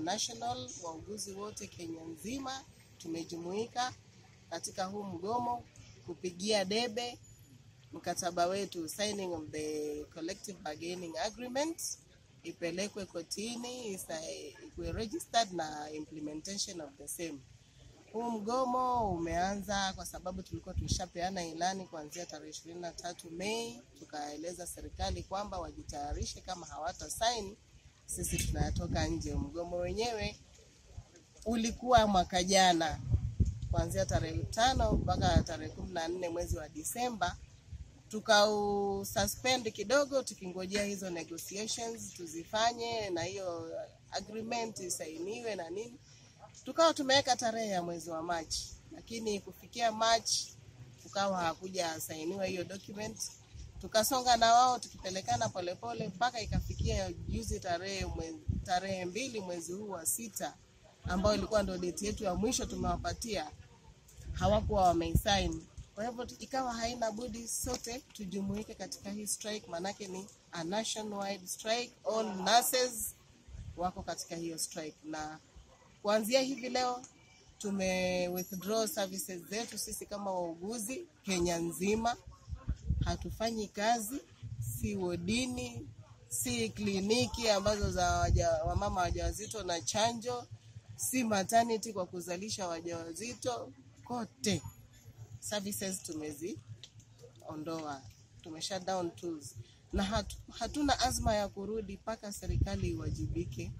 national wauguzi wote Kenya nzima tumejumuika katika huu mgomo kupigia debe mkataba wetu signing of the collective bargaining agreement ipelekwe kotini ikuwe registered na implementation of the same. Huu mgomo umeanza kwa sababu tulikuwa tulishapeana ilani kuanzia tarehe ishirini na tatu Mei, tukaeleza serikali kwamba wajitayarishe, kama hawata sign sisi tunatoka nje. Mgomo wenyewe ulikuwa mwaka jana kuanzia tarehe tano mpaka tarehe kumi na nne mwezi wa Disemba, tukaususpend kidogo tukingojea hizo negotiations tuzifanye na hiyo agreement isainiwe na nini tukawa tumeweka tarehe ya mwezi wa Machi, lakini kufikia Machi tukawa hakuja sainiwa hiyo document. Tukasonga na wao tukipelekana polepole mpaka ikafikia juzi tarehe tarehe mbili mwezi huu wa sita, ambayo ilikuwa ndio date yetu ya mwisho tumewapatia, hawakuwa wameisign. Kwa hivyo ikawa haina budi sote tujumuike katika hii strike, maanake ni a nationwide strike, all nurses wako katika hiyo strike. Na kuanzia hivi leo tume withdraw services zetu sisi kama wauguzi Kenya nzima, hatufanyi kazi, si wodini, si kliniki ambazo za waja, wamama wajawazito na chanjo, si maternity kwa kuzalisha wajawazito, kote. Services tumeziondoa, tumesha down tools. Na hatu, hatuna azma ya kurudi mpaka serikali iwajibike